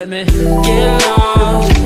Let me get lost.